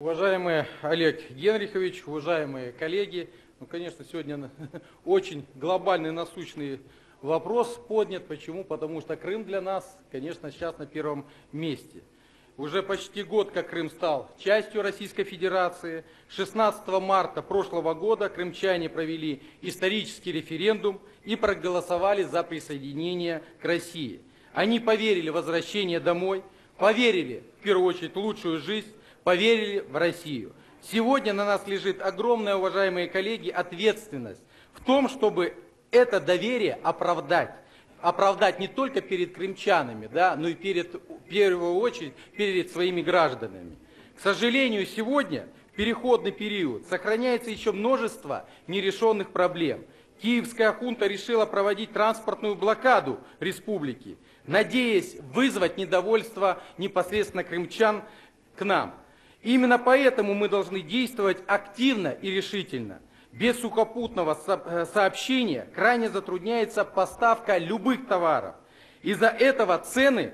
Уважаемый Олег Генрихович, уважаемые коллеги, ну, конечно, сегодня очень глобальный, насущный вопрос поднят. Почему? Потому что Крым для нас, конечно, сейчас на первом месте. Уже почти год, как Крым стал частью Российской Федерации. 16 марта прошлого года крымчане провели исторический референдум и проголосовали за присоединение к России. Они поверили в возвращение домой, поверили, в первую очередь, в лучшую жизнь, поверили в Россию. Сегодня на нас лежит огромная, уважаемые коллеги, ответственность в том, чтобы это доверие оправдать. Оправдать не только перед крымчанами, да, но и перед, в первую очередь перед своими гражданами. К сожалению, сегодня, переходный период, сохраняется еще множество нерешенных проблем. Киевская хунта решила проводить транспортную блокаду республики, надеясь вызвать недовольство непосредственно крымчан к нам. Именно поэтому мы должны действовать активно и решительно. Без сухопутного э, сообщения крайне затрудняется поставка любых товаров. Из-за этого цены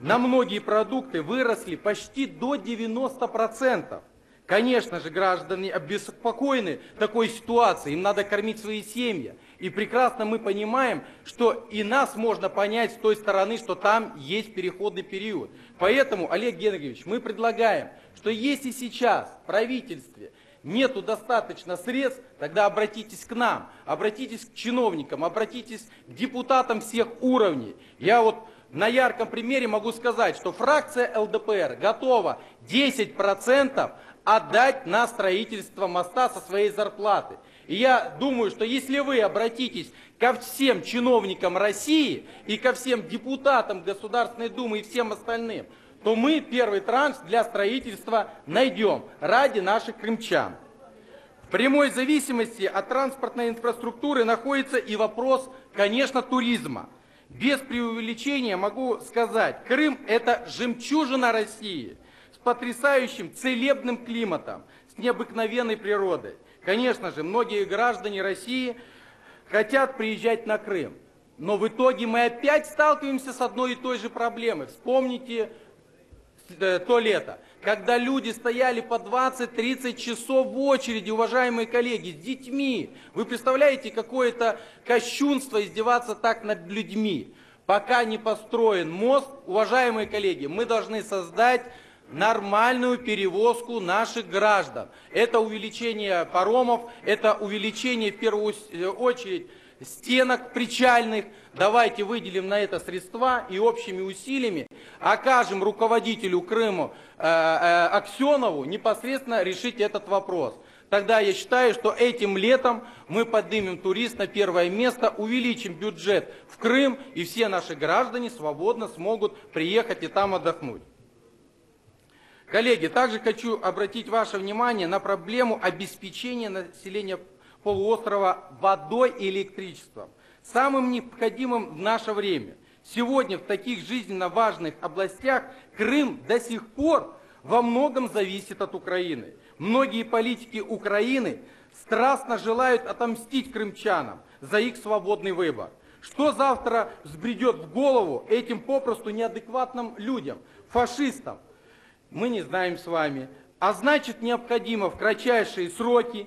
на многие продукты выросли почти до 90%. Конечно же, граждане обеспокоены такой ситуацией, им надо кормить свои семьи. И прекрасно мы понимаем, что и нас можно понять с той стороны, что там есть переходный период. Поэтому, Олег Геннадьевич, мы предлагаем, что если сейчас в правительстве нету достаточно средств, тогда обратитесь к нам, обратитесь к чиновникам, обратитесь к депутатам всех уровней. Я вот на ярком примере могу сказать, что фракция ЛДПР готова 10% отдать на строительство моста со своей зарплаты. И я думаю, что если вы обратитесь ко всем чиновникам России и ко всем депутатам Государственной Думы и всем остальным, то мы первый транш для строительства найдем ради наших крымчан. В прямой зависимости от транспортной инфраструктуры находится и вопрос, конечно, туризма. Без преувеличения могу сказать, Крым – это жемчужина России – потрясающим целебным климатом, с необыкновенной природой. Конечно же, многие граждане России хотят приезжать на Крым. Но в итоге мы опять сталкиваемся с одной и той же проблемой. Вспомните э, то лето, когда люди стояли по 20-30 часов в очереди, уважаемые коллеги, с детьми. Вы представляете, какое-то кощунство издеваться так над людьми. Пока не построен мост, уважаемые коллеги, мы должны создать нормальную перевозку наших граждан. Это увеличение паромов, это увеличение в первую очередь стенок причальных. Давайте выделим на это средства и общими усилиями окажем руководителю Крыма э, э, Аксенову непосредственно решить этот вопрос. Тогда я считаю, что этим летом мы поднимем турист на первое место, увеличим бюджет в Крым, и все наши граждане свободно смогут приехать и там отдохнуть. Коллеги, также хочу обратить ваше внимание на проблему обеспечения населения полуострова водой и электричеством. Самым необходимым в наше время. Сегодня в таких жизненно важных областях Крым до сих пор во многом зависит от Украины. Многие политики Украины страстно желают отомстить крымчанам за их свободный выбор. Что завтра взбредет в голову этим попросту неадекватным людям, фашистам, мы не знаем с вами. А значит, необходимо в кратчайшие сроки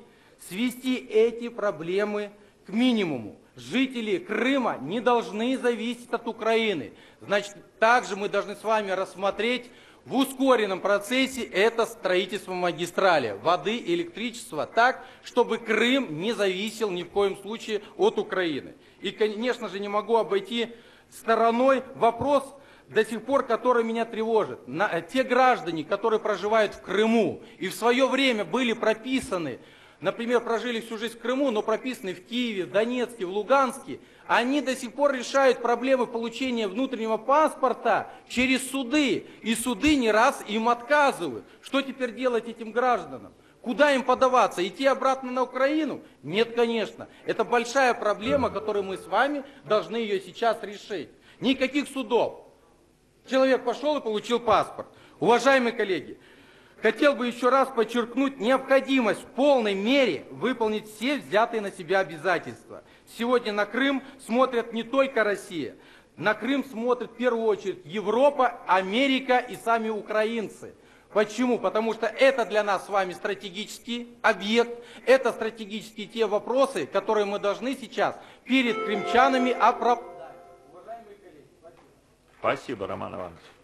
свести эти проблемы к минимуму. Жители Крыма не должны зависеть от Украины. Значит, также мы должны с вами рассмотреть в ускоренном процессе это строительство магистрали, воды и электричества так, чтобы Крым не зависел ни в коем случае от Украины. И, конечно же, не могу обойти стороной вопрос до сих пор, который меня тревожит. На, э, те граждане, которые проживают в Крыму и в свое время были прописаны, например, прожили всю жизнь в Крыму, но прописаны в Киеве, в Донецке, в Луганске, они до сих пор решают проблемы получения внутреннего паспорта через суды. И суды не раз им отказывают. Что теперь делать этим гражданам? Куда им подаваться? Идти обратно на Украину? Нет, конечно. Это большая проблема, которую мы с вами должны ее сейчас решить. Никаких судов. Человек пошел и получил паспорт. Уважаемые коллеги, хотел бы еще раз подчеркнуть необходимость в полной мере выполнить все взятые на себя обязательства. Сегодня на Крым смотрят не только Россия. На Крым смотрят в первую очередь Европа, Америка и сами украинцы. Почему? Потому что это для нас с вами стратегический объект, это стратегические те вопросы, которые мы должны сейчас перед крымчанами оправдать. Спасибо, Роман Иванович.